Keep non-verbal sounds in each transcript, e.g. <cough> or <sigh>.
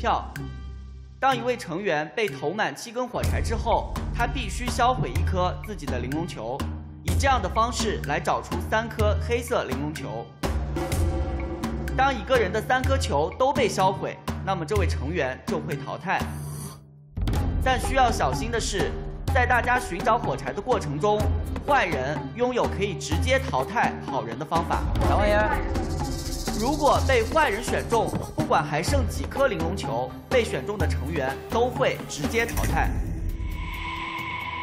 票。当一位成员被投满七根火柴之后，他必须销毁一颗自己的玲珑球，以这样的方式来找出三颗黑色玲珑球。当一个人的三颗球都被销毁，那么这位成员就会淘汰。但需要小心的是，在大家寻找火柴的过程中，坏人拥有可以直接淘汰好人的方法。啥玩意儿？如果被坏人选中，不管还剩几颗玲珑球，被选中的成员都会直接淘汰。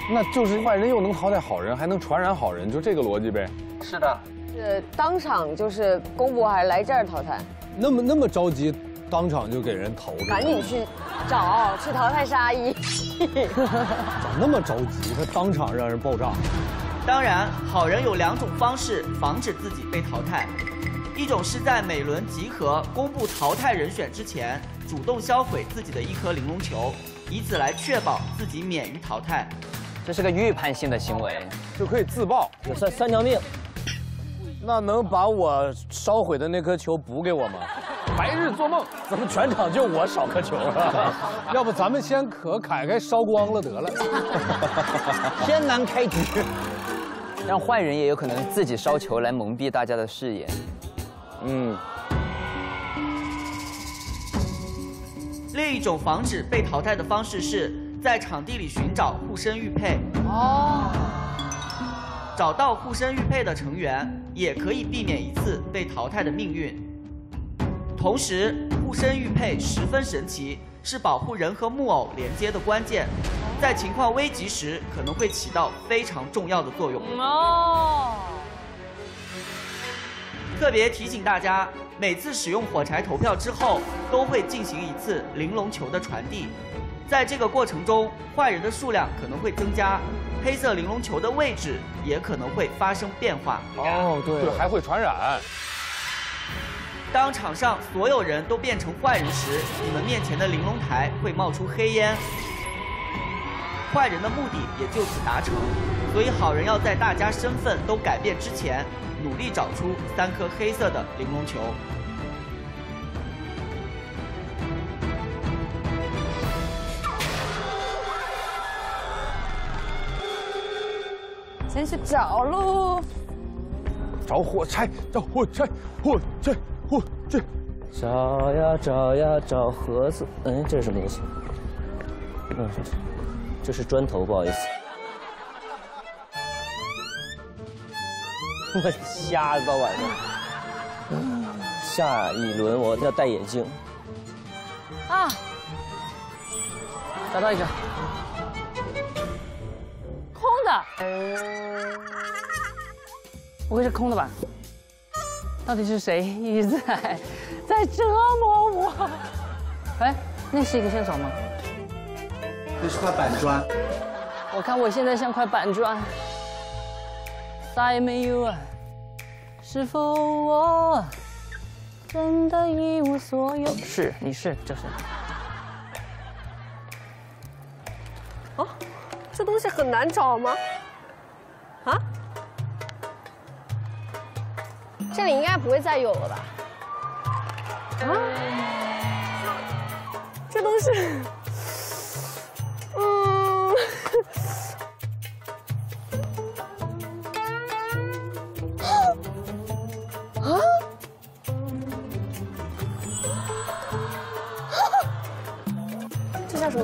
那就是坏人又能淘汰好人，还能传染好人，就这个逻辑呗。是的。是当场就是公布还是来这儿淘汰？那么那么着急，当场就给人投？赶紧去找去淘汰沙溢。<laughs> 咋那么着急？他当场让人爆炸。当然，好人有两种方式防止自己被淘汰，一种是在每轮集合公布淘汰人选之前，主动销毁自己的一颗玲珑球，以此来确保自己免于淘汰。这是个预判性的行为，就可以自爆，也算三条命。那能把我烧毁的那颗球补给我吗？白日做梦，怎么全场就我少颗球啊？<laughs> 要不咱们先可凯凯烧光了得了。<laughs> 天难开局，让坏人也有可能自己烧球来蒙蔽大家的视野。嗯。另一种防止被淘汰的方式是在场地里寻找护身玉佩。哦。找到护身玉佩的成员，也可以避免一次被淘汰的命运。同时，护身玉佩十分神奇，是保护人和木偶连接的关键，在情况危急时可能会起到非常重要的作用。哦。特别提醒大家，每次使用火柴投票之后，都会进行一次玲珑球的传递，在这个过程中，坏人的数量可能会增加。黑色玲珑球的位置也可能会发生变化哦，对，还会传染。当场上所有人都变成坏人时，你们面前的玲珑台会冒出黑烟，坏人的目的也就此达成。所以好人要在大家身份都改变之前，努力找出三颗黑色的玲珑球。先去找喽！找火柴，找火柴，火柴，火柴。找呀找呀找盒子，哎，这是什么东西？嗯，这是砖头，不好意思。<laughs> 我瞎到晚上。下一轮我要戴眼镜。啊！找到一个。不会是空的吧？到底是谁一直在在折磨我？哎，那是一个线索吗？那是块板砖。我看我现在像块板砖，啥也没有啊！是否我真的一无所有？是，你是，就是。哦，这东西很难找吗？啊？这里应该不会再有了吧？啊？这东西，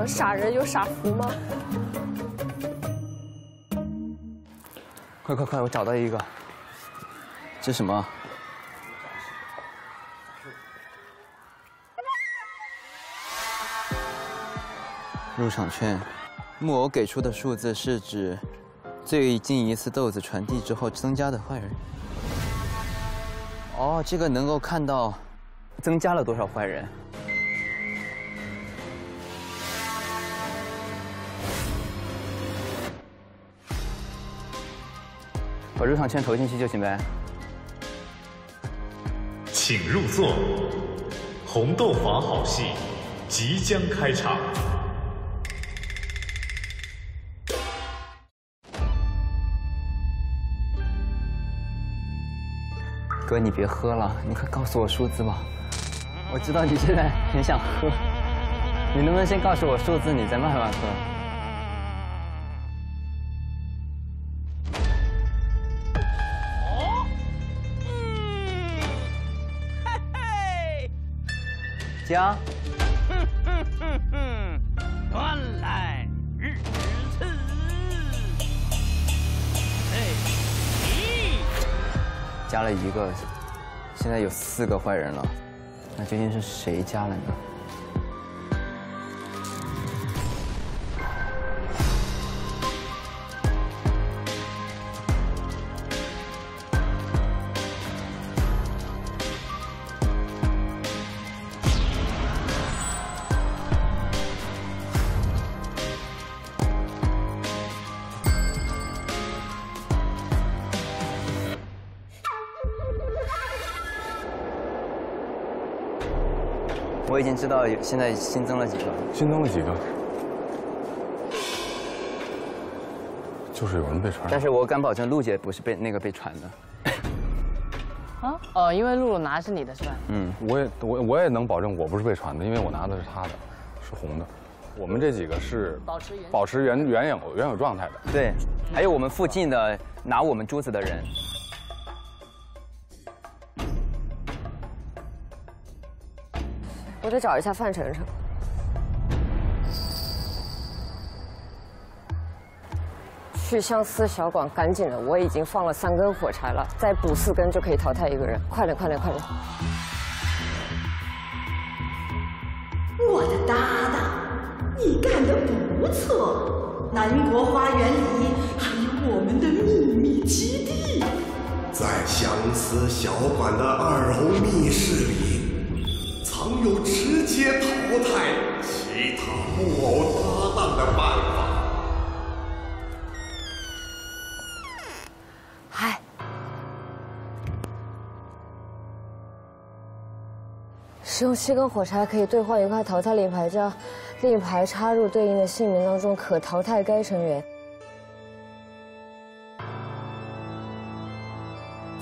傻人有傻福吗？快快快！我找到一个，这什么？入场券，木偶给出的数字是指最近一次豆子传递之后增加的坏人。哦，这个能够看到增加了多少坏人。把入场券投进去就行呗。请入座，红豆坊好戏即将开场。哥，你别喝了，你快告诉我数字吧。我知道你现在很想喝。你能不能先告诉我数字，你再慢慢喝？加。<laughs> 原来如此。加了一个，现在有四个坏人了，那究竟是谁加了呢？知道有现在新增了几个，新增了几个？就是有人被传染。但是我敢保证陆姐不是被那个被传的。啊？哦，因为露露拿的是你的是吧？嗯，我也我我也能保证我不是被传的，因为我拿的是她的，是红的。我们这几个是保持原保持原原有原有状态的。对，还有我们附近的拿我们珠子的人。我得找一下范丞丞。去相思小馆，赶紧的！我已经放了三根火柴了，再补四根就可以淘汰一个人。快点，快点，快点！我的搭档，你干得不错。南国花园里还有我们的秘密基地，在相思小馆的二楼密室里，藏有直接淘汰其他木偶搭档的办法。嗨，使用七根火柴可以兑换一块淘汰令牌，将令牌插入对应的姓名当中，可淘汰该成员。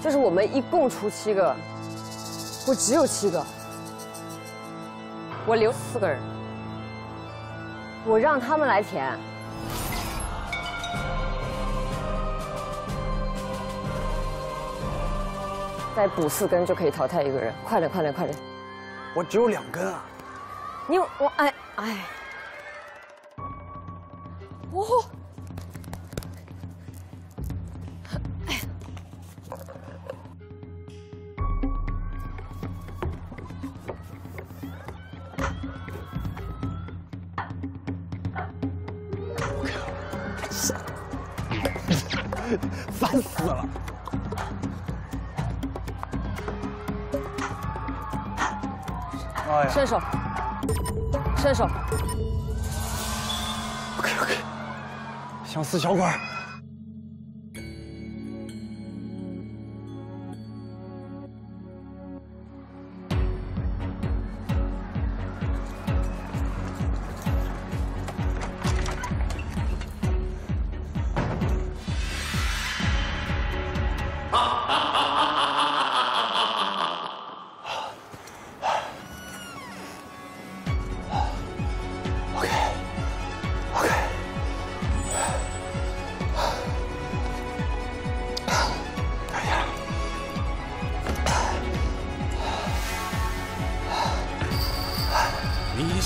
就是我们一共出七个，我只有七个，我留四个人，我让他们来填。再补四根就可以淘汰一个人，快点，快点，快点！我只有两根啊！你我哎哎，哦，相思小鬼。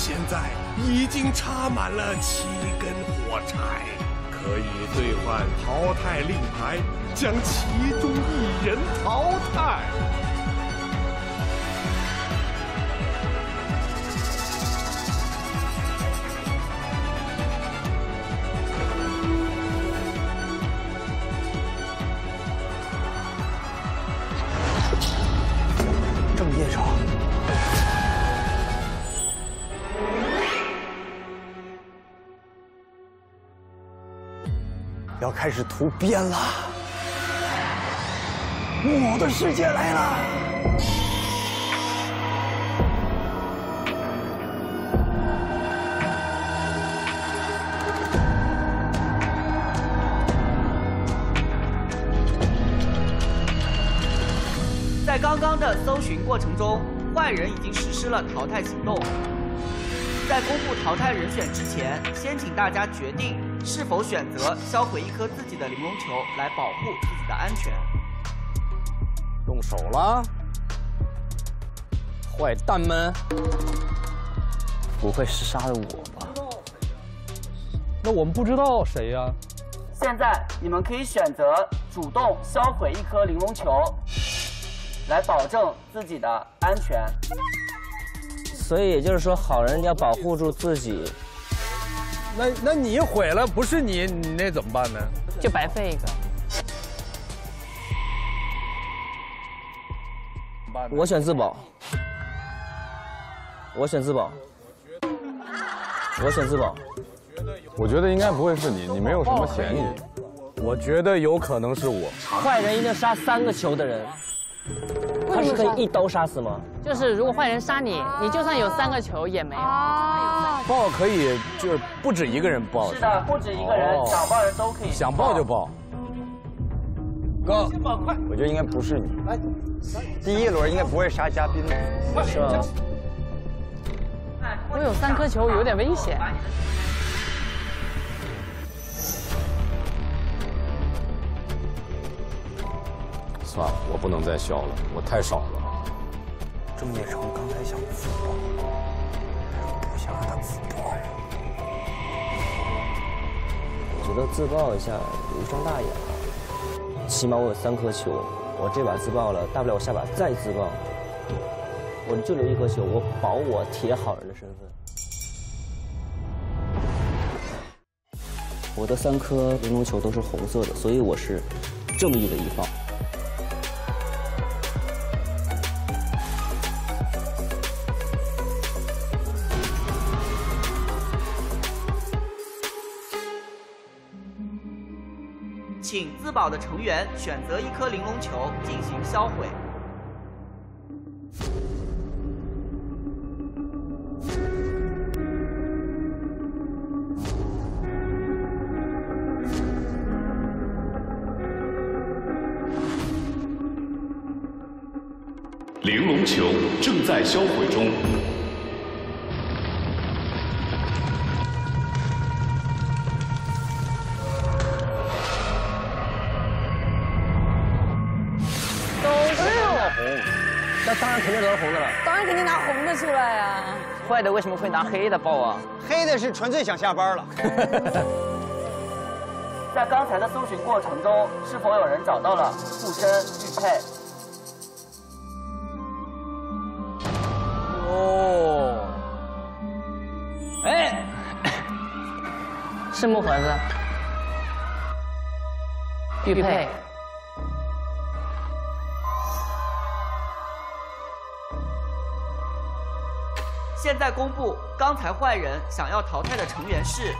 现在已经插满了七根火柴，可以兑换淘汰令牌，将其中一人淘汰。开始突变了，我的世界来了。在刚刚的搜寻过程中，坏人已经实施了淘汰行动。在公布淘汰人选之前，先请大家决定是否选择销毁一颗自己的玲珑球来保护自己的安全。动手了，坏蛋们！不会是杀了我吧？那我们不知道谁呀、现在你们可以选择主动销毁一颗玲珑球，来保证自己的安全。所以也就是说，好人要保护住自己。那那你毁了，不是你，你那怎么办呢？就白费一个。我选自保，我选自保，我选自保。我觉得应该不会是你，你没有什么嫌疑。我觉得有可能是我。坏人一定杀三个球的人，他是可以一刀杀死吗？就是如果坏人杀你，你就算有三个球也没有。报可以，就是不止一个人爆。是的，不止一个人，哦想报人都可以。想爆就爆。哥，我觉得应该不是你。第一轮应该不会杀嘉宾的。是吧？我有三颗球，有点危险。算了，我不能再笑了，我太少了。郑业成刚才想自爆，我不想让他自爆。我觉得自爆一下无伤大雅，起码我有三颗球，我这把自爆了，大不了我下把再自爆，我就留一颗球，我保我铁好人的身份。我的三颗玲珑球都是红色的，所以我是正义的一方。请自保的成员选择一颗玲珑球进行销毁。玲珑球正在销毁中。然肯定都是红的了。当然肯定拿红的出来啊！坏的为什么会拿黑的报啊？黑的是纯粹想下班了。<laughs> 在刚才的搜寻过程中，是否有人找到了护身玉佩？哦，哎，是木盒子，玉佩。在公布，刚才坏人想要淘汰的成员是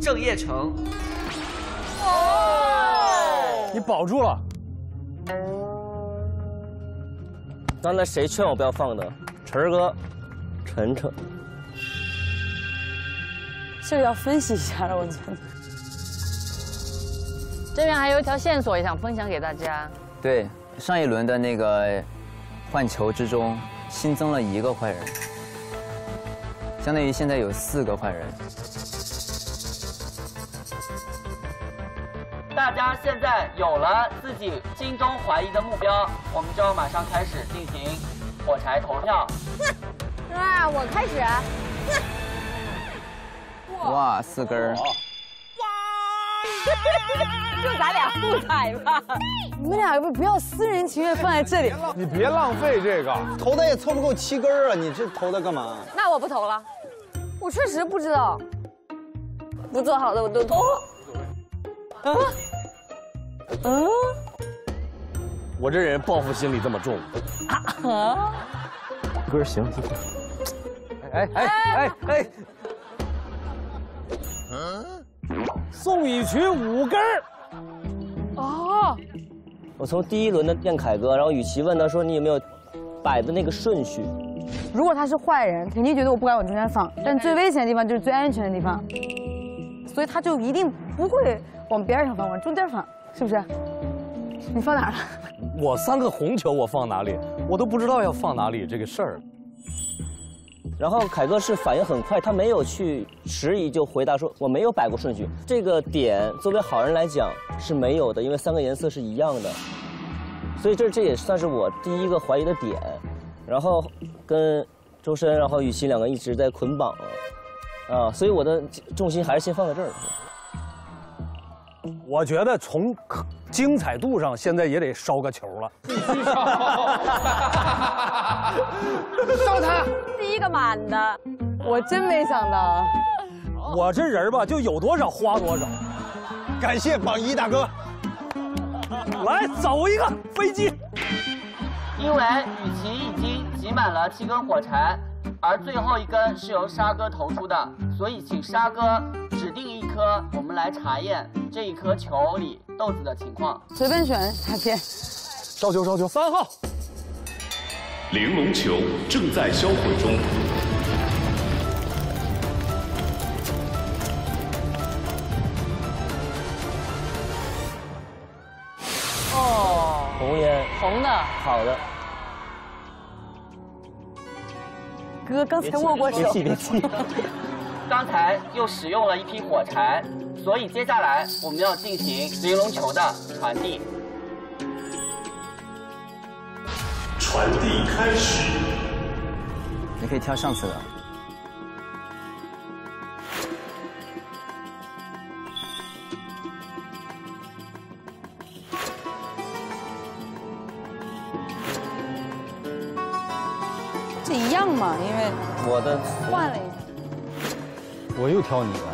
郑业成。哦你保住了。刚才谁劝我不要放的？晨儿哥，晨晨。这个要分析一下了，我觉得。这边还有一条线索也想分享给大家。对，上一轮的那个换球之中新增了一个坏人，相当于现在有四个坏人。大家现在有了自己心中怀疑的目标，我们就要马上开始进行火柴投票。<laughs> 啊，我开始。<laughs> 哇，四根儿！<laughs> 就咱俩互踩吧。<laughs> 你们俩不不要私人情愿放在这里。你别浪费这个，投的也凑不够七根儿啊！你这投的干嘛？那我不投了，我确实不知道。不做好的我都投。啊？嗯？我这人报复心理这么重。啊？歌儿行。哎哎哎哎！宋雨群五根儿。哦。我从第一轮的电凯哥，然后雨琦问他说：“你有没有摆的那个顺序？”如果他是坏人，肯定觉得我不该往中间放，但最危险的地方就是最安全的地方，所以他就一定不会往边上放，往中间放，是不是？你放哪儿了？我三个红球我放哪里，我都不知道要放哪里这个事儿。然后凯哥是反应很快，他没有去迟疑就回答说我没有摆过顺序。这个点作为好人来讲是没有的，因为三个颜色是一样的，所以这这也算是我第一个怀疑的点。然后跟周深，然后雨琦两个一直在捆绑，啊，所以我的重心还是先放在这儿。我觉得从精彩度上，现在也得烧个球了。<laughs> 烧他！第一个满的，我真没想到。我这人吧，就有多少花多少。感谢榜一大哥。来，走一个飞机。因为雨琦已经挤满了七根火柴，而最后一根是由沙哥投出的，所以请沙哥指定一颗，我们来查验这一颗球里豆子的情况。随便选卡片。烧球，烧球，三号。玲珑球正在销毁中。哦，红烟，红的，好的。哥，刚才握过手。别气，别气。<laughs> 刚才又使用了一批火柴，所以接下来我们要进行玲珑球的传递。传递开始。你可以挑上次的。这一样嘛，因为我的换了。我又挑你了。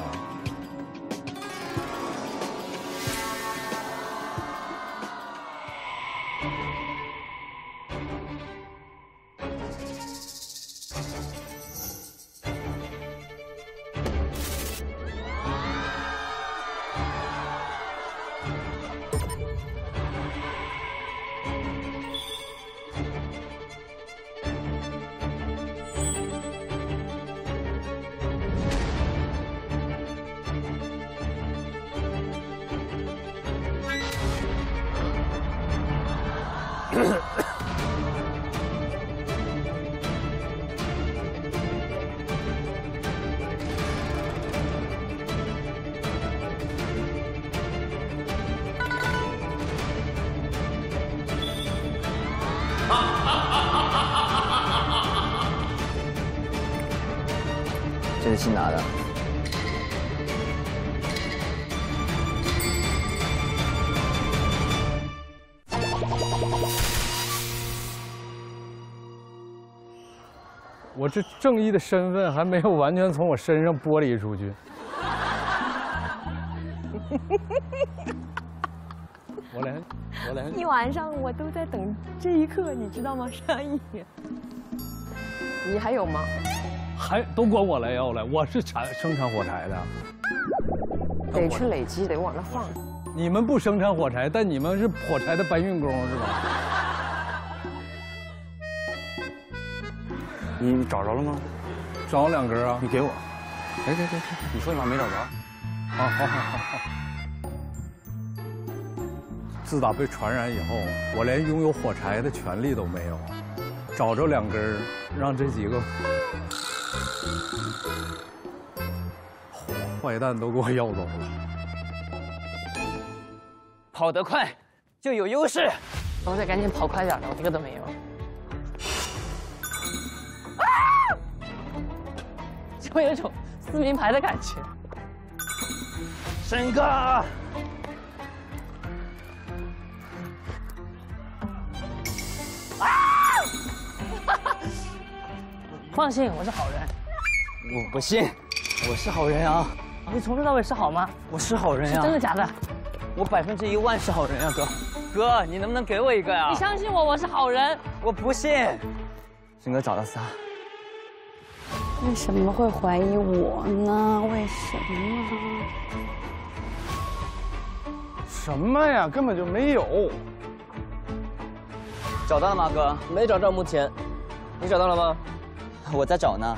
这是新拿的。我这正义的身份还没有完全从我身上剥离出去。<laughs> 我连，我连一晚上我都在等这一刻，你知道吗，沙溢？你还有吗？还都管我来要了，我是产生产火柴的。得去累积，得往那放。你们不生产火柴，但你们是火柴的搬运工是吧？你找着了吗？找两根啊！你给我。哎，对对对，你说你妈没找着。啊，好好好好。自打被传染以后，我连拥有火柴的权利都没有。找着两根，让这几个坏蛋都给我要走了。跑得快就有优势，我得赶紧跑快点了，我一个都没有。啊！就有一种撕名牌的感觉。申哥，啊放心，我是好人。我不信，我是好人啊！你从头到尾是好吗？我是好人呀！真的假的？我百分之一万是好人呀，哥！哥，你能不能给我一个呀？你相信我，我是好人。我不信。申哥找到仨。为什么会怀疑我呢？为什么？什么呀？根本就没有。找到了吗，哥？没找到，目前。你找到了吗？我在找呢。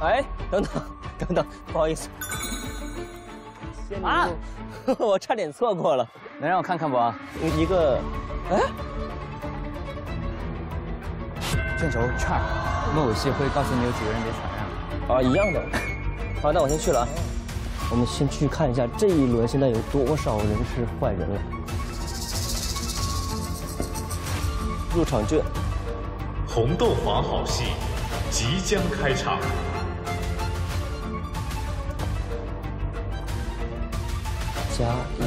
哎，等等，等等，不好意思。啊！<laughs> 我差点错过了，能让我看看不？一个，哎，卷轴券儿，木偶戏会告诉你有几个人被传染。啊，一样的。好，那我先去了啊。我们先去看一下这一轮现在有多少人是坏人了。入场券。红豆坊好戏即将开场。加一，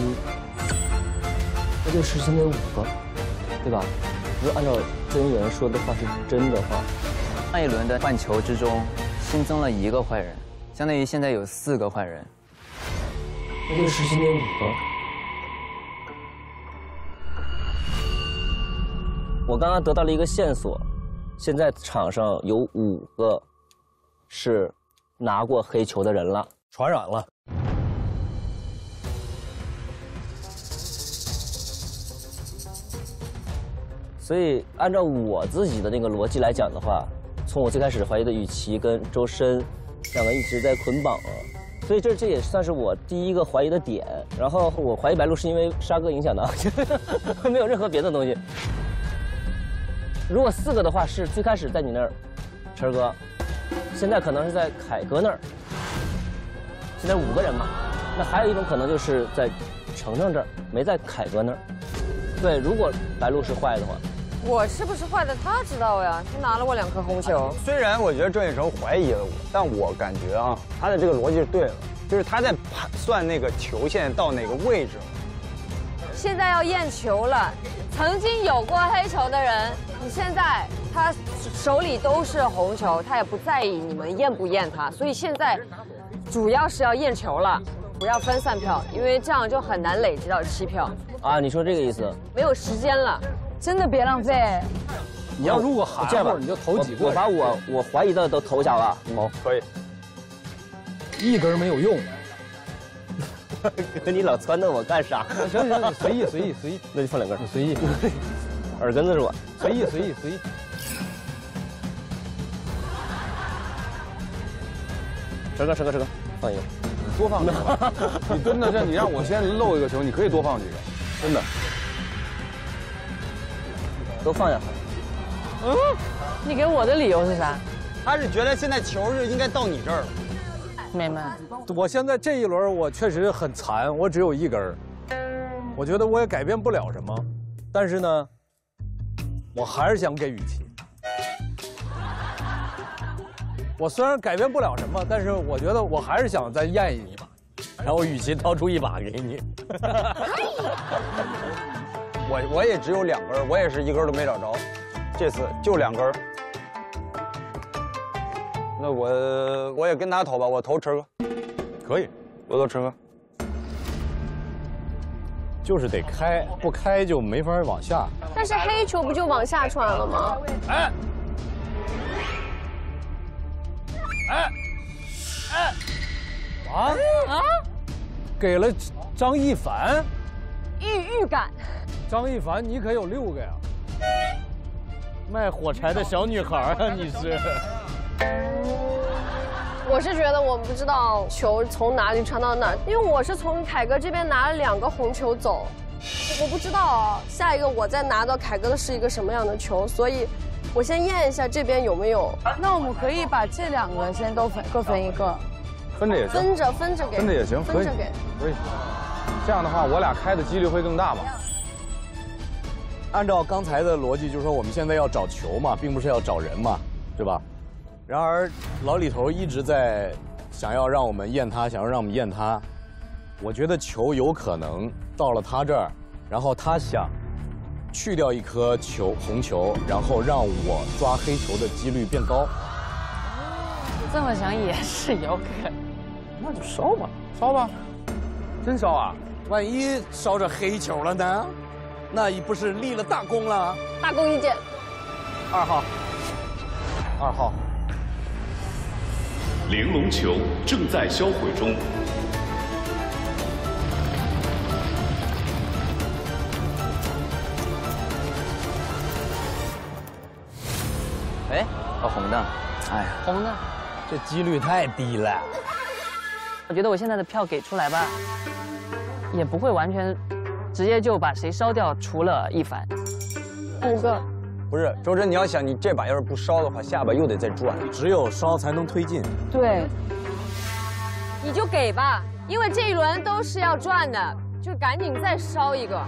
那就是现在五个，对吧？如果按照真人说的话是真的话，上一轮的换球之中新增了一个坏人，相当于现在有四个坏人。那就是现在五个。我刚刚得到了一个线索，现在场上有五个是拿过黑球的人了，传染了。所以，按照我自己的那个逻辑来讲的话，从我最开始怀疑的雨琦跟周深两个一直在捆绑，所以这这也算是我第一个怀疑的点。然后我怀疑白鹿是因为沙哥影响的，<laughs> 没有任何别的东西。如果四个的话，是最开始在你那儿，晨哥，现在可能是在凯哥那儿，现在五个人嘛。那还有一种可能就是在程程这儿，没在凯哥那儿。对，如果白鹿是坏的话。我是不是坏的？他知道呀，他拿了我两颗红球。虽然我觉得郑远成怀疑了我，但我感觉啊，他的这个逻辑是对的，就是他在判算那个球现在到哪个位置了。现在要验球了，曾经有过黑球的人，你现在他手里都是红球，他也不在意你们验不验他，所以现在主要是要验球了，不要分散票，因为这样就很难累积到七票。啊，你说这个意思？没有时间了。真的别浪费。你要如果含糊，你就投几个。我把我我怀疑的都投下了。好，可以。一根没有用。你老撺掇我干啥？行行，随意随意随意。那就放两根。随意。<laughs> 耳根子是吧？随意随意随意。陈哥陈哥陈哥，放一个。多放几个。<laughs> 你蹲在这，你让我先漏一个球，你可以多放几个，真的。都放下。嗯，你给我的理由是啥？他是觉得现在球就应该到你这儿了。明白。我现在这一轮我确实很残，我只有一根我觉得我也改变不了什么，但是呢，我还是想给雨琦。我虽然改变不了什么，但是我觉得我还是想再验一把，然后雨琦掏出一把给你。<laughs> 我我也只有两根，我也是一根都没找着，这次就两根。那我我也跟他投吧，我投晨哥，可以，我投晨哥。就是得开，不开就没法往下。但是黑球不就往下传了吗？哎，哎，哎，啊啊！给了张一凡，预预感。张一凡，你可有六个呀！卖火柴的小女孩啊，你是？我是觉得我不知道球从哪里传到哪，因为我是从凯哥这边拿了两个红球走，我不知道下一个我再拿到凯哥的是一个什么样的球，所以我先验一下这边有没有。那我们可以把这两个先都分各分一个，分着也行，分着分着给，分着也行，分着给，可以。这样的话，我俩开的几率会更大嘛？按照刚才的逻辑，就是说我们现在要找球嘛，并不是要找人嘛，对吧？然而老李头一直在想要让我们验他，想要让我们验他。我觉得球有可能到了他这儿，然后他想去掉一颗球红球，然后让我抓黑球的几率变高。这么想也是有可能。那就烧吧，烧吧，真烧啊！万一烧着黑球了呢？那已不是立了大功了。大功一件。二号。二号。玲珑球正在销毁中。哎，哦，红的。哎呀，红的。这几率太低了。我觉得我现在的票给出来吧，也不会完全。直接就把谁烧掉？除了一凡，五个，不是周真，你要想你这把要是不烧的话，下把又得再转。只有烧才能推进。对，你就给吧，因为这一轮都是要转的，就赶紧再烧一个。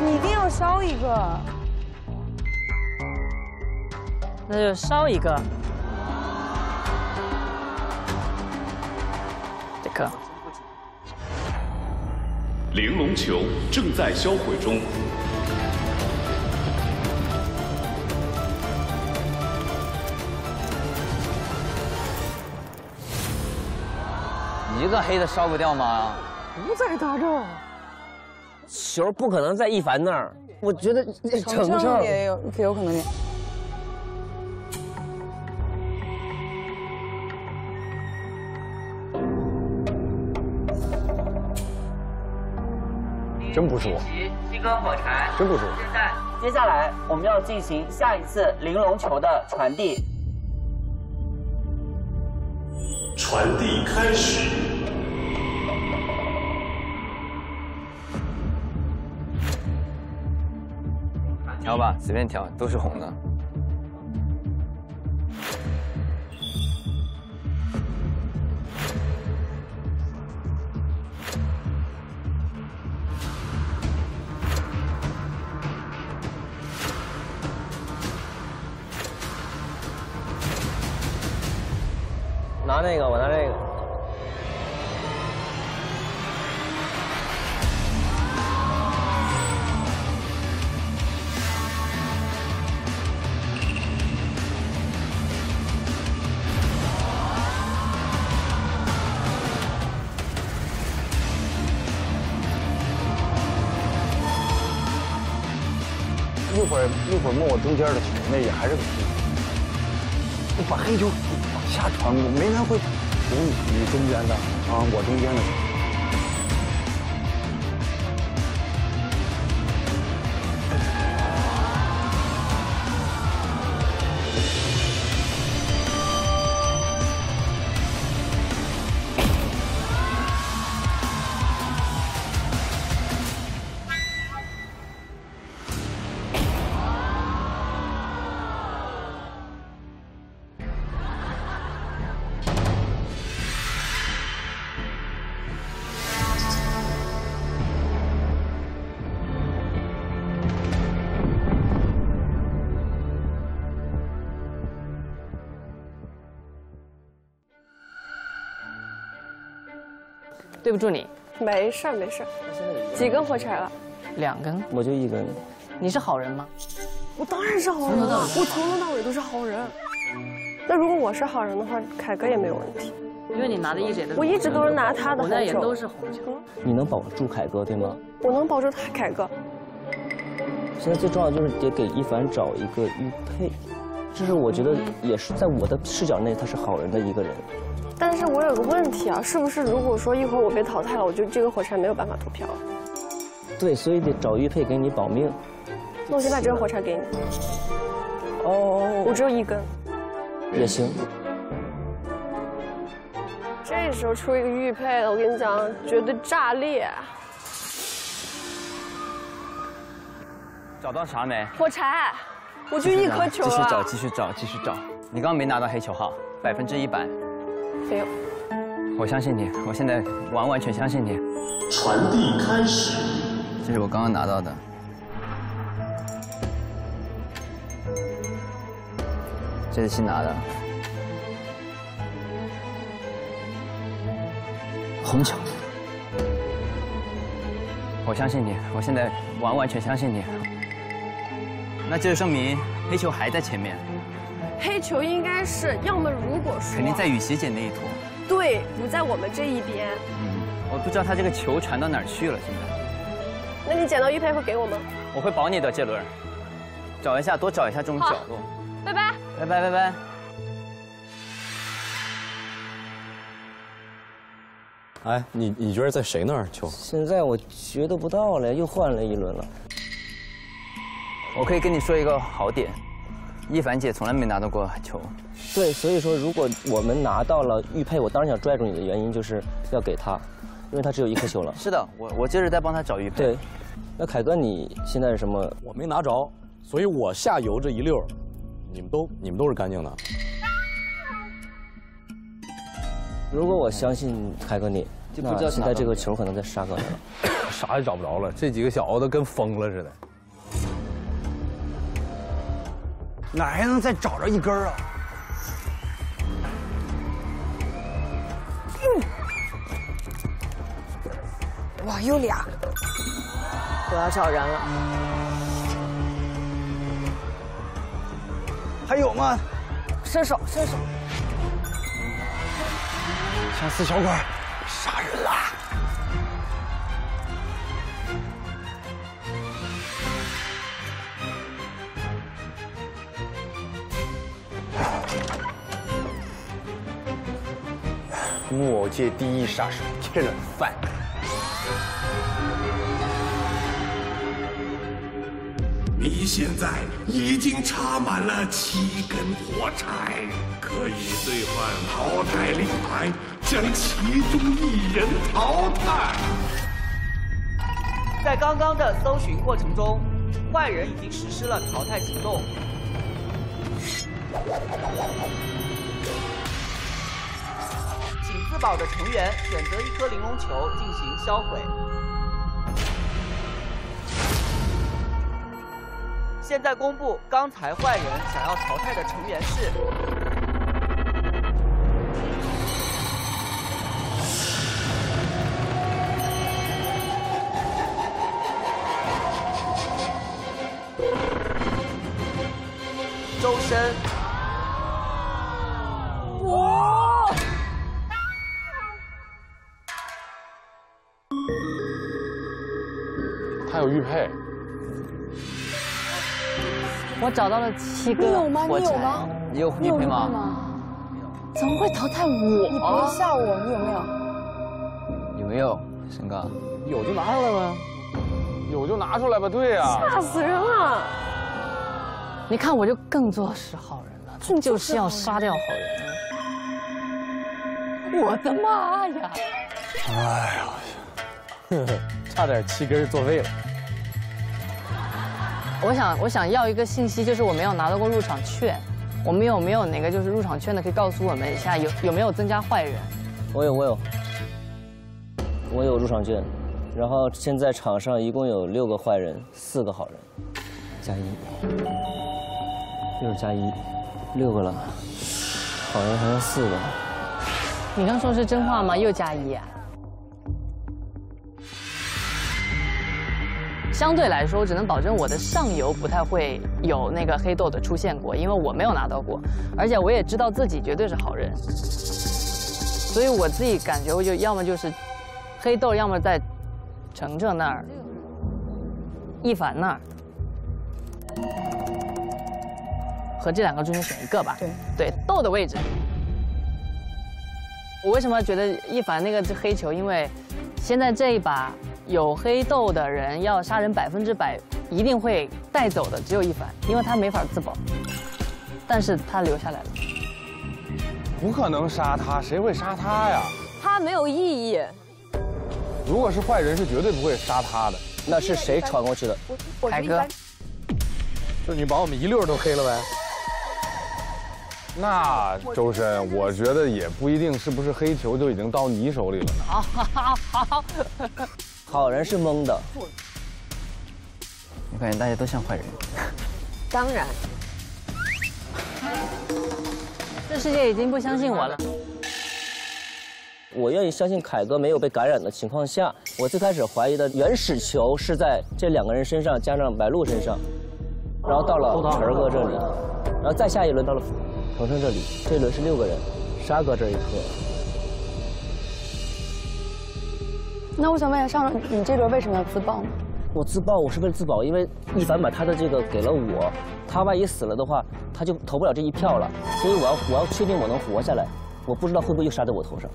你一定要烧一个。那就烧一个。玲珑球正在销毁中。一个黑的烧不掉吗？不在打着。球不可能在一凡那儿，我觉得成上也有有可能真不是我，一根火柴，真不是我。现在，接下来我们要进行下一次玲珑球的传递。传递开始。挑吧，随便挑，都是红的。拿那个，我拿这个。一会儿一会儿摸我中间的球，那也还是个球。把黑球往下传，我没人会补你你中间的啊，我中间的。对不住你，没事儿没事儿。几根火柴了？两根。我就一根。你是好人吗？我当然是好人了，我从头到尾都是好人。那如果我是好人的话，凯哥也没有问题。因为你拿的一直也都是我一直都是拿他的我那也都是红球。你能保住凯哥对吗？我能保住他凯哥。现在最重要的就是得给一凡找一个玉佩，这是我觉得也是在我的视角内他是好人的一个人。但是我有个问题啊，是不是如果说一会儿我被淘汰了，我就这个火柴没有办法投票？对，所以得找玉佩给你保命。那我先把这个火柴给你。哦，我只有一根。也行。这时候出一个玉佩，我跟你讲，绝对炸裂。找到啥没？火柴，我就一颗球继续找，继续找，继续找。你刚刚没拿到黑球哈，百分之一百。没有。我相信你，我现在完完全相信你。传递开始。这是我刚刚拿到的。这是新拿的。红球。我相信你，我现在完完全相信你。那这就证明黑球还在前面。黑球应该是要么如果说肯定在雨琦姐那一坨。对，不在我们这一边。嗯，我不知道他这个球传到哪儿去了，现在。那你捡到玉佩会给我吗？我会保你的，这轮。找一下，多找一下这种角落。拜拜。拜拜拜拜。哎，你你觉得在谁那儿球？现在我觉得不到了，又换了一轮了。我可以跟你说一个好点，一凡姐从来没拿到过球。对，所以说如果我们拿到了玉佩，我当然想拽住你的原因就是要给他，因为他只有一颗球了。是的，我我接着在帮他找玉佩。对，那凯哥你现在是什么？我没拿着，所以我下游这一溜，你们都你们都是干净的。如果我相信凯哥你，就不知道现在这个球可能在沙哥那儿了。<coughs> 啥也找不着了，这几个小子都跟疯了似的。哪还能再找着一根儿啊？哇，有俩！我要找人了。还有吗？伸手，伸手！想死小鬼，杀人木偶界第一杀手欠了饭。你现在已经插满了七根火柴，可以兑换淘汰令牌，将其中一人淘汰。在刚刚的搜寻过程中，坏人已经实施了淘汰行动。自保的成员选择一颗玲珑球进行销毁。现在公布刚才坏人想要淘汰的成员是。我找到了七个你有吗？火柴你有吗？你有你有玉佩吗？怎么会淘汰我？你不要吓我，你有没有？有没有，申哥？有就拿出来呗，有就拿出来吧。对呀、吓死人了！你看，我就更做是好人了，他就是要杀掉好人。我的妈呀！哎呀，<laughs> 差点七根作废了。我想，我想要一个信息，就是我没有拿到过入场券，我们有没有哪个就是入场券的，可以告诉我们一下有有没有增加坏人？我有，我有，我有入场券。然后现在场上一共有六个坏人，四个好人，加一，又是加一，六个了，好人还剩四个。你刚说的是真话吗？又加一、啊。相对来说，我只能保证我的上游不太会有那个黑豆的出现过，因为我没有拿到过，而且我也知道自己绝对是好人，所以我自己感觉我就要么就是黑豆，要么在程程那儿，一凡那儿，和这两个中间选一个吧。对对，豆的位置。我为什么觉得一凡那个是黑球？因为现在这一把有黑豆的人要杀人百分之百一定会带走的，只有一凡，因为他没法自保，但是他留下来了。不可能杀他，谁会杀他呀？他没有意义。如果是坏人，是绝对不会杀他的。那是谁传过去的？凯哥。就你把我们一溜都黑了呗？那周深，我觉得也不一定是不是黑球就已经到你手里了呢。好 <laughs> 好 <laughs> <laughs> 好，好人是蒙的。我感觉大家都像坏人。当然。这世界已经不相信我了。我愿意相信凯哥没有被感染的情况下，我最开始怀疑的原始球是在这两个人身上，加上白鹿身上，然后到了晨儿哥这里，然后再下一轮到了程程这里，这一轮是六个人，沙哥这一颗。那我想问一下，上轮你这轮为什么要自爆呢？我自爆，我是为了自保，因为一凡把他的这个给了我，他万一死了的话，他就投不了这一票了，所以我要我要确定我能活下来，我不知道会不会又杀在我头上。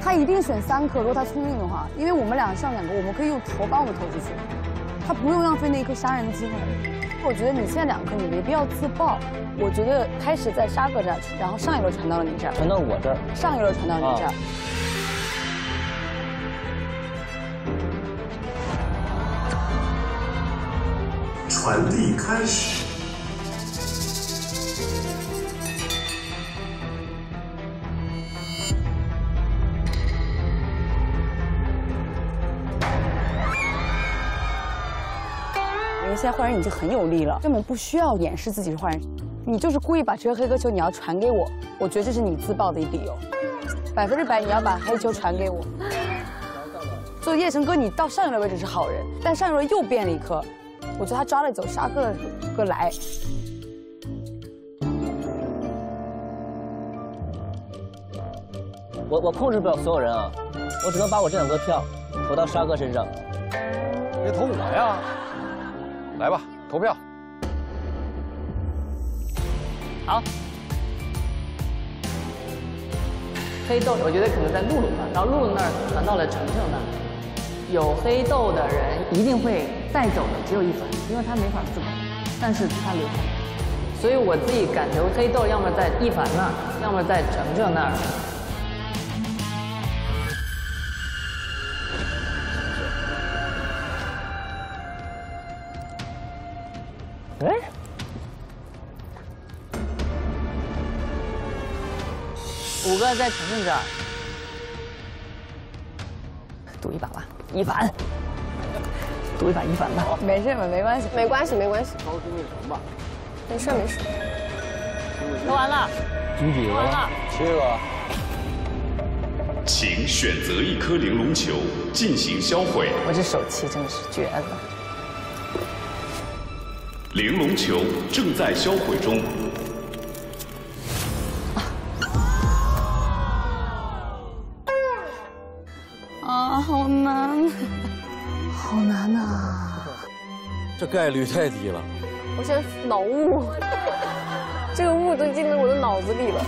他一定选三颗，如果他聪明的话，因为我们俩上两个，我们可以用投帮我们投出去，他不用浪费那一颗杀人的机会。我觉得你现在两颗，你没必要自爆。我觉得开始在沙哥这儿，然后上一轮传到了你这儿，传到我这儿，上一轮传到你这儿。传递开始。因为现在坏人已经很有力了根本不需要掩饰自己是坏人。你就是故意把这个黑哥球你要传给我我觉得这是你自爆的一理由。百分之百你要把黑球传给我。所以叶城哥你到上一轮为止是好人但上一轮又变了一颗。我觉得他抓了走沙哥的哥来。我我控制不了所有人啊，我只能把我这两个票投到沙哥身上。别投我呀！来吧，投票。好。黑豆，我觉得可能在露露那儿，然后露露那儿传到了程程那儿。有黑豆的人一定会带走的只有一凡，因为他没法自保，但是他留下。所以我自己感觉黑豆要么在一凡那儿，要么在程程那儿。哎，五个在程程这儿，赌一把吧，一凡，赌一把一凡吧。没事吧，没关系，没关系，没关系。超出那什么吧。没事没事。投完了。举几个了？七个。请选择一颗玲珑球进行销毁。我这手气真的是绝了。玲珑球正在销毁中。概率太低了。我现在脑雾，<laughs> 这个雾都进到我的脑子里了。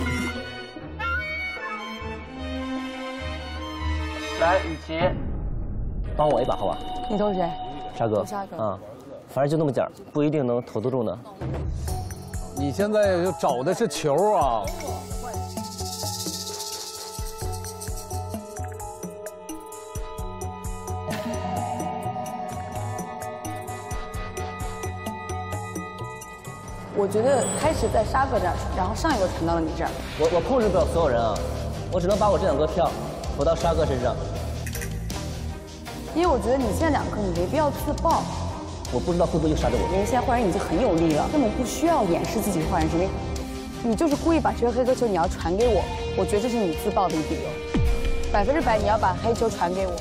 来，雨琦，帮我一把好吧？你投谁？沙哥。沙哥。嗯，反正就那么点儿，不一定能投得住呢。你现在就找的是球啊！我觉得开始在沙哥这儿，然后上一个传到了你这儿。我我控制不了所有人啊，我只能把我这两个票投到沙哥身上。因为我觉得你现在两个，你没必要自爆。我不知道会不会又杀着我。因为现在坏人已经很有力了，根本不需要掩饰自己是坏人，实力你就是故意把这个黑哥球你要传给我，我觉得这是你自爆的理由，百分之百你要把黑球传给我。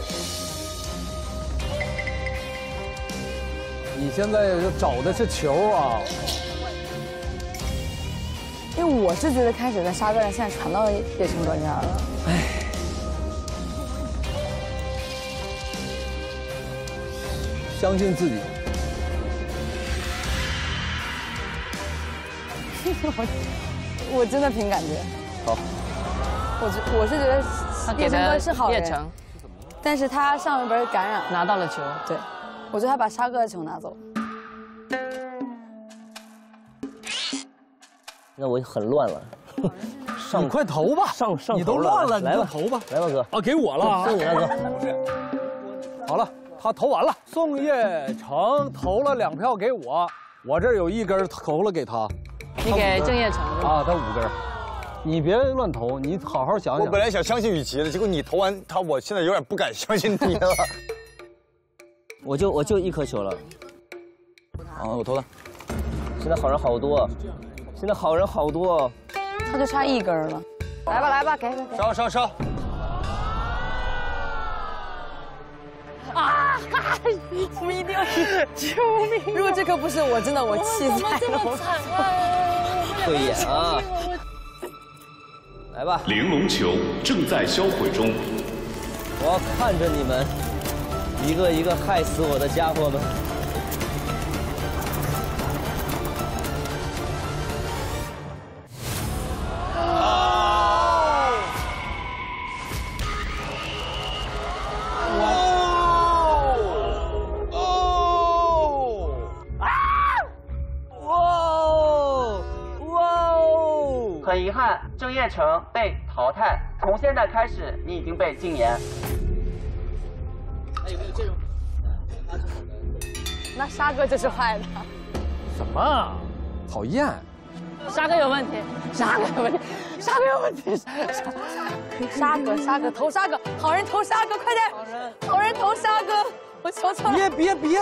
你现在就找的是球啊！因为我是觉得开始在沙哥那，现在传到叶成哥那儿了。唉，相信自己。我 <laughs> 我真的凭感觉。好。我觉我是觉得叶成哥是好人，叶成，但是他上一轮感染拿到了球，对，我觉得他把沙哥的球拿走了。那我很乱了。<laughs> 你快投吧，上上你都乱了，你来吧，就投吧。来吧，哥。啊，给我了啊！送你了，哥。<laughs> 好了，他投完了。宋叶成投了两票给我，我这儿有一根投了给他。你给郑业成啊，他五根。你别乱投，你好好想想。我本来想相信雨琦的，结果你投完他，我现在有点不敢相信你了。<laughs> 我就我就一颗球了。啊，我投了。现在好人好多，现在好人好多。他就差一根了。来吧来吧，给给给。烧烧烧！啊！<laughs> 我一定要 <laughs> 救命！如果这颗不是我，真的我气死了。这么惨啊！<laughs> 会演啊！来吧！玲珑球正在销毁中。我要看着你们一个一个害死我的家伙们。憾，郑业成被淘汰。从现在开始，你已经被禁言。还有没有这种？那沙哥就是坏的。什么？讨厌！沙哥有问题，沙哥有问题，沙哥有问题，沙哥沙哥投沙哥，好人投沙哥，快点！好人投沙哥。我求求你，别别别，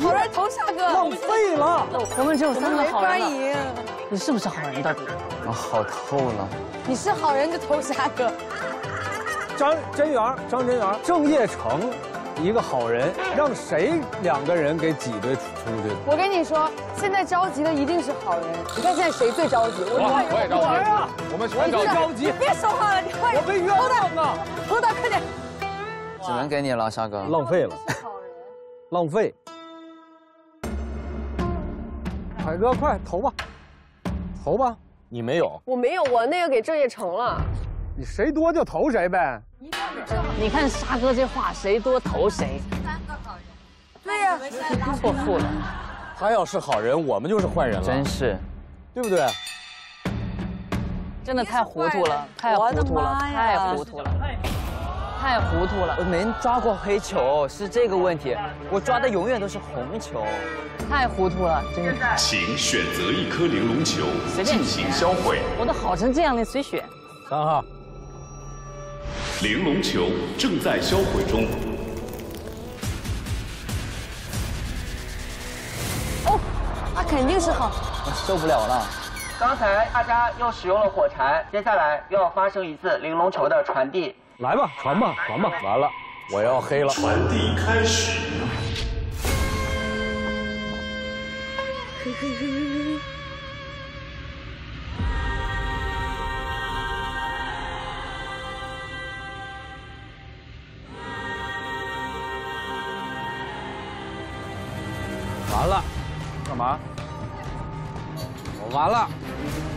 好人投沙哥，浪费了。我们只有三个好人没法赢了，你是不是好人到底？我好透了。你是好人就投沙哥。张真源，张真源，郑业成，一个好人，让谁两个人给挤兑出去？我跟你说，现在着急的一定是好人。你看现在谁最着急？我我也着急我啊！我们全着急。你别说话了，你快点。我被冤枉了！投他，快点。只能给你了，沙哥。浪费了，浪费。海哥，快投吧，投吧。你没有？我没有，我那个给郑业成了。你谁多就投谁呗。你看沙哥这话，谁多投谁。三个好人对呀，错付了。他要是好人，我们就是坏人了。真是，对不对？真的太糊涂了，太糊涂了，太糊涂了，太糊涂了。我没抓过黑球，是这个问题。我抓的永远都是红球，太糊涂了，真的。请选择一颗玲珑球进行销毁。我都好成这样了，随选。三号。玲珑球正在销毁中。哦，那肯定是好。我受不了了。刚才大家又使用了火柴，接下来又要发生一次玲珑球的传递。来吧，传吧，传吧。完了，我要黑了。传递开始。完了，干嘛？我完了，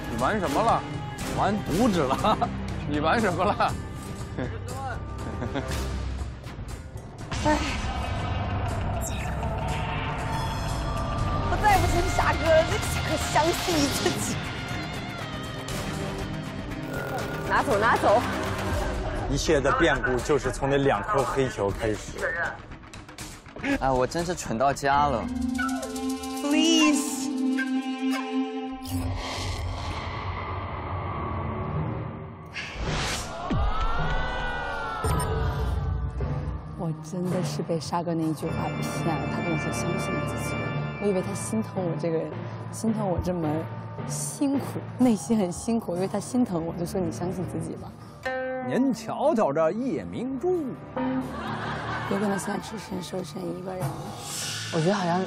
你玩什么了？玩图纸了？<laughs> 你玩什么了？<laughs> 哎，我再也不信傻哥了，可相信你自己。拿走，拿走。一切的变故就是从那两颗黑球开始。哎，我真是蠢到家了。Please。我真的是被沙哥那一句话骗了。他跟我说相信自己，我以为他心疼我这个人，心疼我这么辛苦，内心很辛苦，因为他心疼我，就说你相信自己吧。您瞧瞧这夜明珠，有可能现在只剩瘦身一个人了。我觉得好像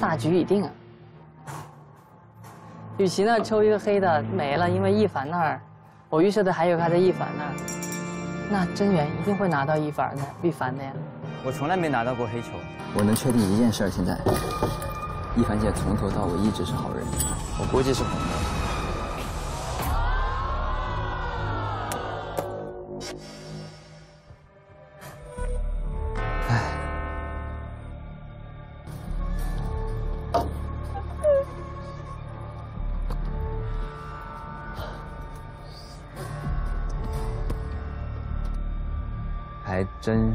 大局已定啊。与其呢抽一个黑的没了，因为一凡那儿，我预设的还有他在一凡那儿，那真源一定会拿到一凡的一凡的呀。我从来没拿到过黑球。我能确定一件事，现在，一凡姐从头到尾一直是好人，我估计是红的。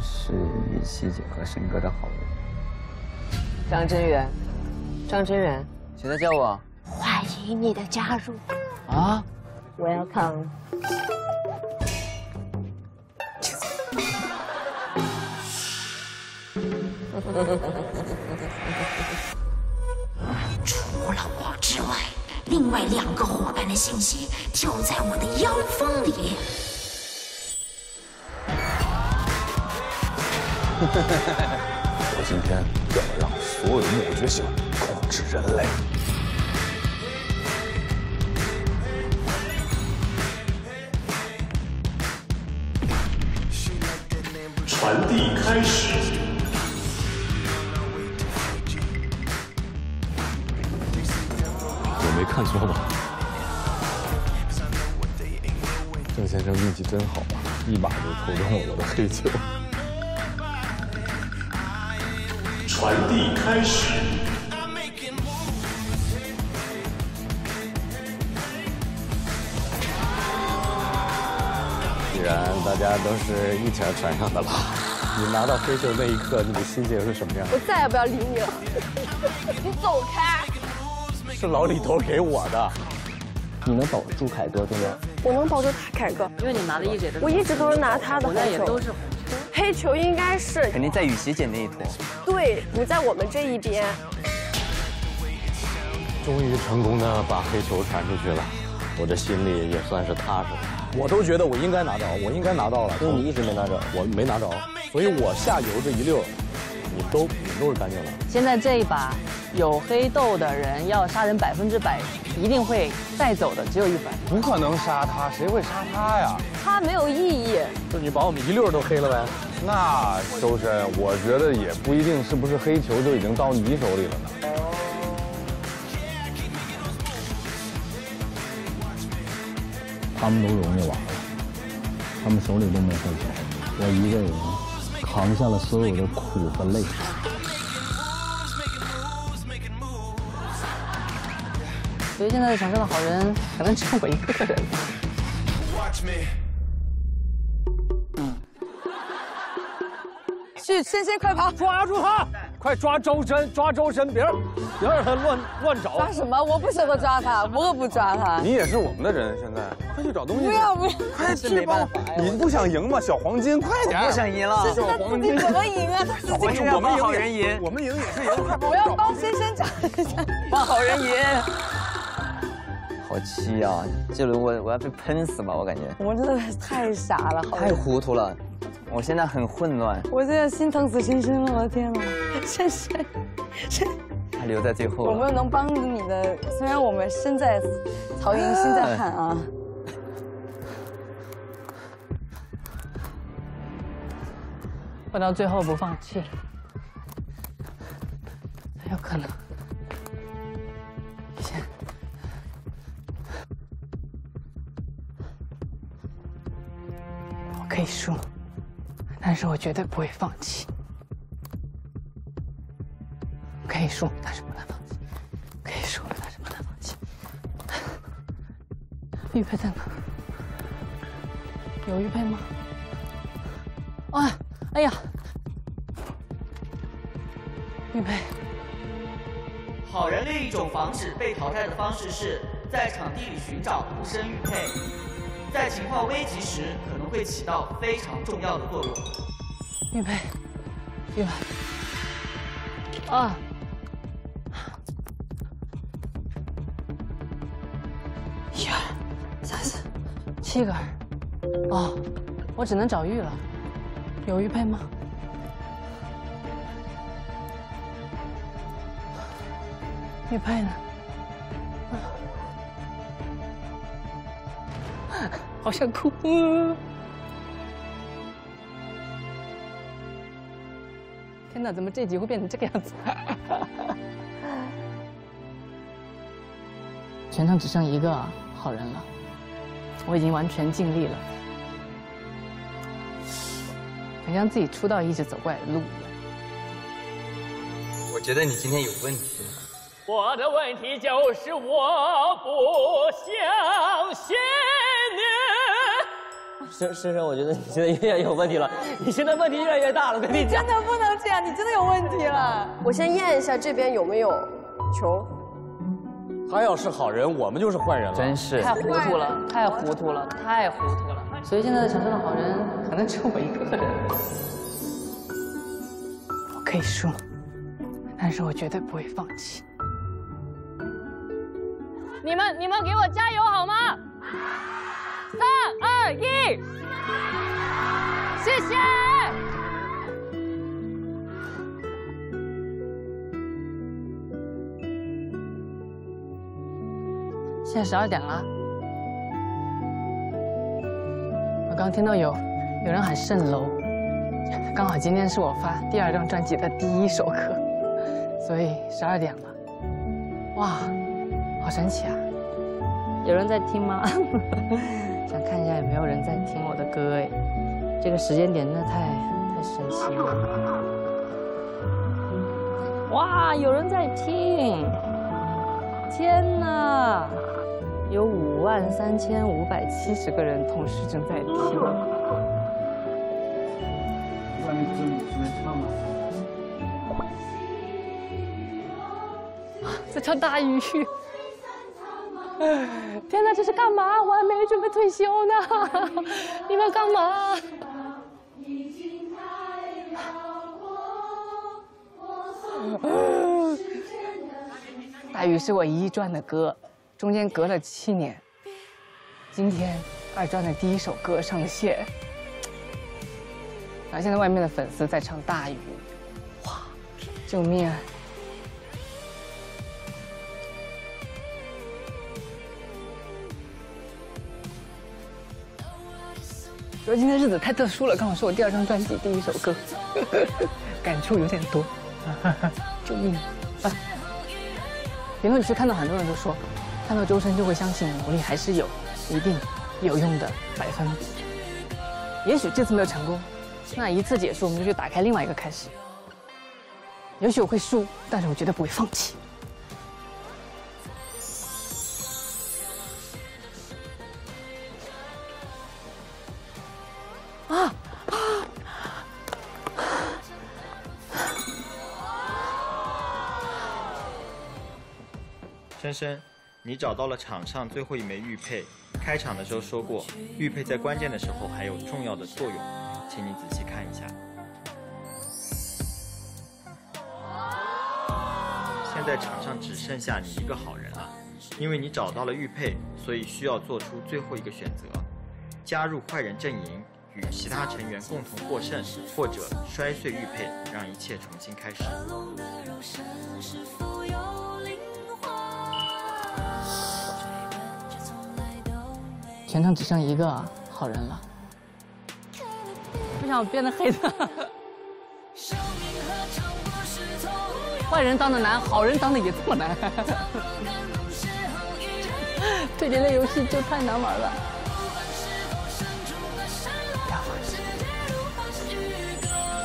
是雨熙姐和申哥的好人。张真源，张真源，谁在叫我？欢迎你的加入。啊，Welcome。<laughs> 除了我之外，另外两个伙伴的信息就在我的腰封里。<laughs> 我今天要让所有的木偶觉醒，控制人类。传递开始。我没看错吧？郑先生运气真好啊，一把就抽中了我的黑球。传递开始。既然大家都是一条船上的了，<laughs> 你拿到黑球那一刻，你的心情是什么样？我再也不要理你了，<laughs> 你走开！是老李头给我的。你能保住凯哥对吗？我能保住凯哥，因为你拿了一姐的，我一直都是拿他的我那也都是。黑球应该是肯定在雨琦姐那一坨。对，不在我们这一边。终于成功的把黑球传出去了，我这心里也算是踏实了。我都觉得我应该拿着，我应该拿到了，因为你一直没拿着，我没拿着，所以我下游这一溜，你都你都是干净的。现在这一把有黑豆的人要杀人百分之百，一定会带走的，只有一百。不可能杀他，谁会杀他呀？他没有意义。就你把我们一溜都黑了呗？那周深，我觉得也不一定是不是黑球就已经到你手里了呢。他们都容易玩了，他们手里都没黑球，我一个人扛下了所有的苦和累。所以现在场上的好人可能只有我一个人。去，深深快跑，抓住他！快抓周深，抓周深，别让别让他乱乱找。抓什么？我不舍得抓他，我可不抓他。你也是我们的人，现在快去找东西。不要不要，快去吧！你不想赢吗？小黄金，快点！不想赢了。小黄金怎么赢啊？他自己我们好人赢，我们赢也是赢。<laughs> 快我要帮先生找一下，帮好人赢。<laughs> 好气啊！这轮我我要被喷死吧？我感觉。我真的太傻了，太糊涂了。我现在很混乱，我现在心疼死深深了，我的天 <laughs> 哪！深深，深，他留在最后我们能帮助你的，虽然我们身在曹营心在汉啊。我到最后不放弃，很有可能。先，我可以输。但是我绝对不会放弃，可以说，但是不能放弃，可以说，但是不能放弃。玉佩在哪？有玉佩吗？啊！哎呀！玉佩。好人另一种防止被淘汰的方式是在场地里寻找无声玉佩。在情况危急时，可能会起到非常重要的作用。玉佩，玉佩，二，一二三四，七个。哦，我只能找玉了。有玉佩吗？玉佩呢？<laughs> 好想哭！天哪，怎么这集会变成这个样子？全场只剩一个好人了，我已经完全尽力了，很像自己出道一直走过来的路一样。我觉得你今天有问题。我的问题就是我不相信你。深深深，我觉得你现在越来越有问题了，<laughs> 你现在问题越来越大了，我跟你讲。真的不能这样，你真的有问题了。我先验一下这边有没有球。他要是好人，我们就是坏人了。真是太糊涂了，太糊涂了，太糊涂了。所以现在场上的好人可能只有我一个人。我可以输，但是我绝对不会放弃。你们，你们给我加油好吗？三二一，谢谢。现在十二点了，我刚听到有有人喊蜃楼，刚好今天是我发第二张专辑的第一首歌，所以十二点了，哇，好神奇啊！有人在听吗？<laughs> 想看一下有没有人在听我的歌哎，这个时间点真的太太神奇了！哇，有人在听！天哪，有五万三千五百七十个人同时正在听。<laughs> 在唱大鱼。<laughs> 天哪，这是干嘛？我还没准备退休呢，<laughs> 你们干嘛？大鱼是我一转的歌，中间隔了七年。今天二专的第一首歌上线，然后现在外面的粉丝在唱《大鱼》，哇，救命啊！主要今天日子太特殊了，刚好是我第二张专辑第一首歌，<laughs> 感触有点多，<laughs> 救命啊！<laughs> 评论区看到很多人都说，看到周深就会相信努力还是有一定有用的百分比。也许这次没有成功，那一次结束我们就去打开另外一个开始。也许我会输，但是我绝对不会放弃。啊啊！深深，你找到了场上最后一枚玉佩。开场的时候说过，玉佩在关键的时候还有重要的作用，请你仔细看一下。现在场上只剩下你一个好人了，因为你找到了玉佩，所以需要做出最后一个选择：加入坏人阵营，与其他成员共同获胜，或者摔碎玉佩，让一切重新开始。全场只剩一个好人了，不想变得黑的。<laughs> 坏人当的难，好人当的也这么难。<laughs> 推理类游戏就太难玩了。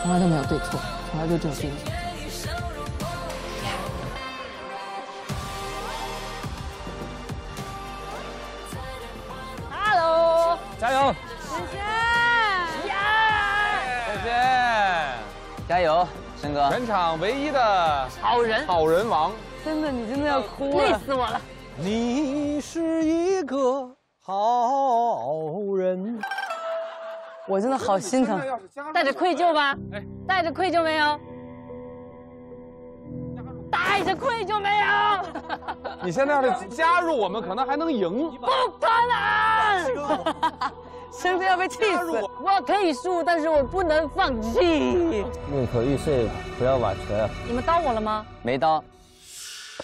从来都没有对错，从来就只有对错。加油，申哥！全场唯一的好人，好人王。真的，你真的要哭了，累死我了。你是一个好人，我真的好心疼，带着愧疚吧？带着愧疚没有？带着愧疚没有？<laughs> 你现在要是加入我们，可能还能赢。不可能！生哥要被气死。我可以输，但是我不能放弃。宁可玉碎，不要瓦全。你们刀我了吗？没刀。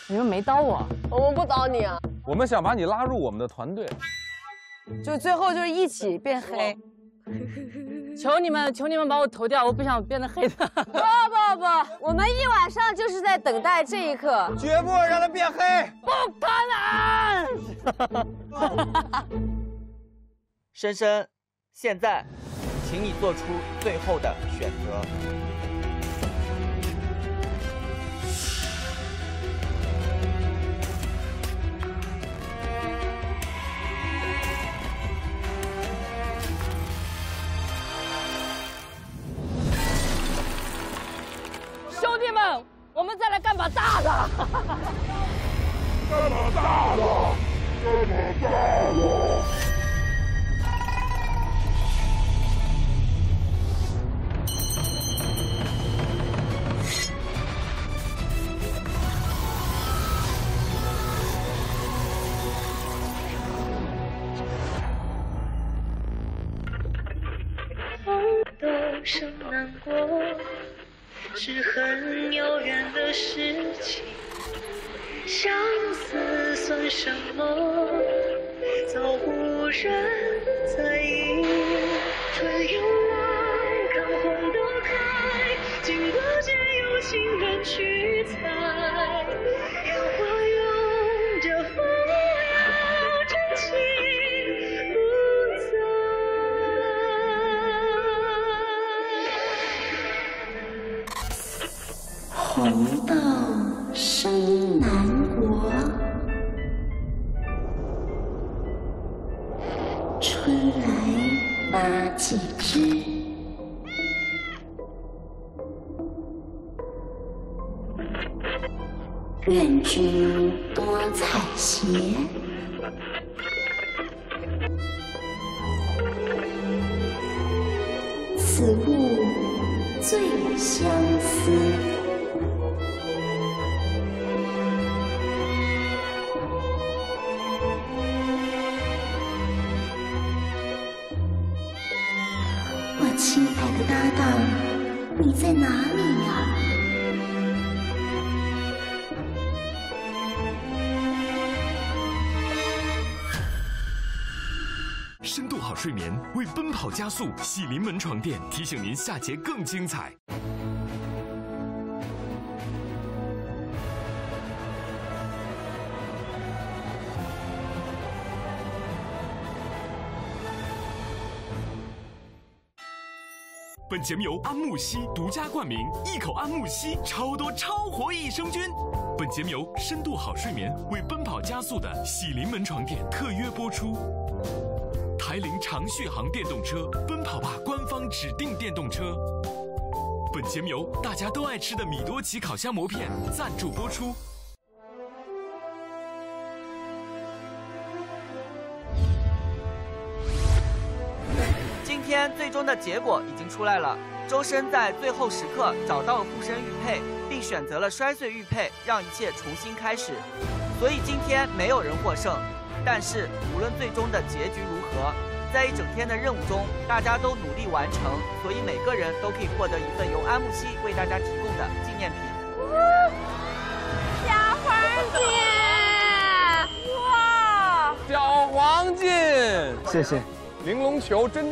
你们没刀我？我们不刀你啊。我们想把你拉入我们的团队，就最后就是一起变黑。求你们，求你们把我投掉，我不想变得黑的。不不不，我们一晚上就是在等待这一刻，绝不会让他变黑。不可能！<laughs> 深深，现在，请你做出最后的选择。弟们，我们再来干把大的！干把大的，干把大的！风都生难过。是很遥远的事情，相思算什么？早无人在意。春又来，看红豆开，竟不见有情人去采。红豆生南国，春来发几枝。愿君多采撷，此物最相思。睡眠为奔跑加速，喜临门床垫提醒您下节更精彩。本节目由安慕希独家冠名，一口安慕希，超多超活益生菌。本节目由深度好睡眠为奔跑加速的喜临门床垫特约播出。台铃长续航电动车，奔跑吧官方指定电动车。本节目由大家都爱吃的米多奇烤箱馍片赞助播出。今天最终的结果已经出来了，周深在最后时刻找到了护身玉佩，并选择了摔碎玉佩，让一切重新开始。所以今天没有人获胜，但是无论最终的结局如何，在一整天的任务中，大家都努力完成，所以每个人都可以获得一份由安慕希为大家提供的纪念品。小黄金，哇！小黄金，谢谢。玲珑球真正。